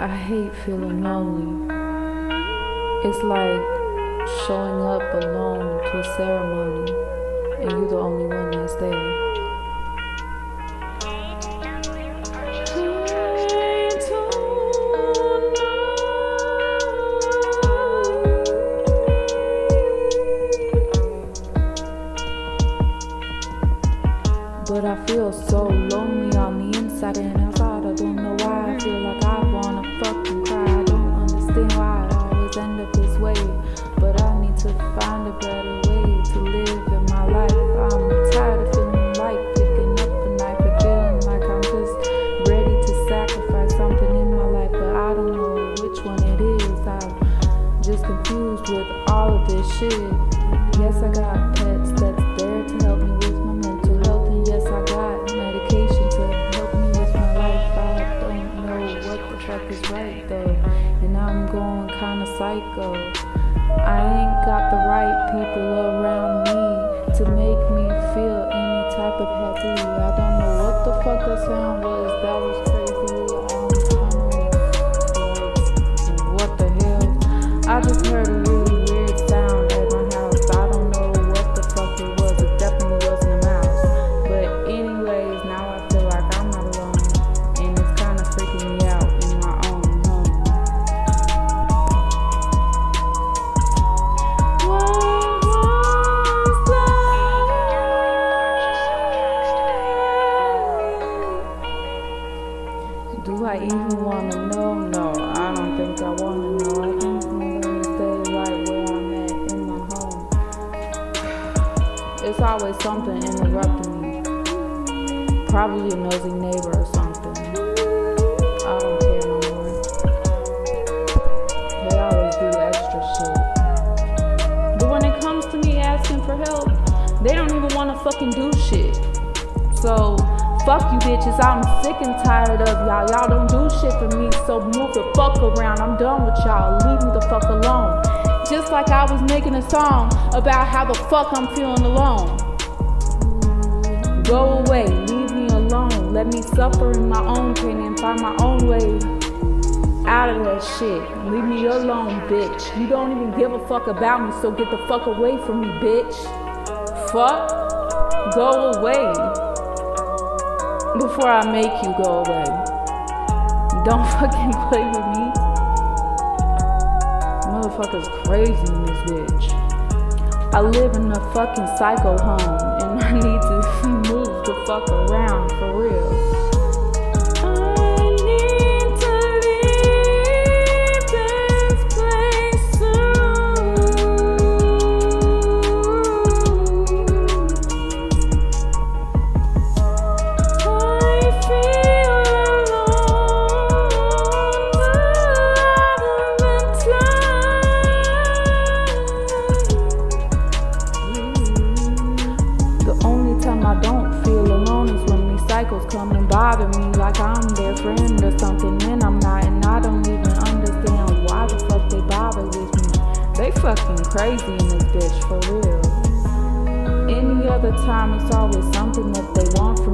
I hate feeling lonely. It's like showing up alone to a ceremony and you're the only one that's there. But I feel so lonely on the inside and outside. I don't know why I feel like I always end up this way. But I need to find a better way to live in my life. I'm tired of feeling like picking up a knife and feeling like I'm just ready to sacrifice something in my life. But I don't know which one it is. I'm just confused with all of this shit. Yes, I got pets psycho. I ain't got the right people around me to make me feel any type of happy. I don't know what the fuck that sound was. That was crazy. I even want to know? No, I don't think I want to know. I think I'm to stay right where I'm at in my home. It's always something interrupting me. Probably a nosy neighbor or something. I don't care no more. They always do extra shit. But when it comes to me asking for help, they don't even want to fucking do shit. So, fuck you bitches. I'm sick and tired of y'all. Y'all don't do shit for me, so move the fuck around. I'm done with y'all. Leave me the fuck alone. Just like I was making a song about how the fuck I'm feeling alone. Go away, leave me alone. Let me suffer in my own pain and find my own way out of that shit. Leave me alone, bitch. You don't even give a fuck about me, so get the fuck away from me, bitch. Fuck. Go away. Before I make you go away. Don't fucking play with me. Motherfucker's crazy in this bitch. I live in a fucking psycho home and I need to move the fuck around I don't feel alone is when these cycles come and bother me like I'm their friend or something, and I'm not, and I don't even understand why the fuck they bother with me. They fucking crazy in this bitch for real. Any other time, it's always something that they want from me,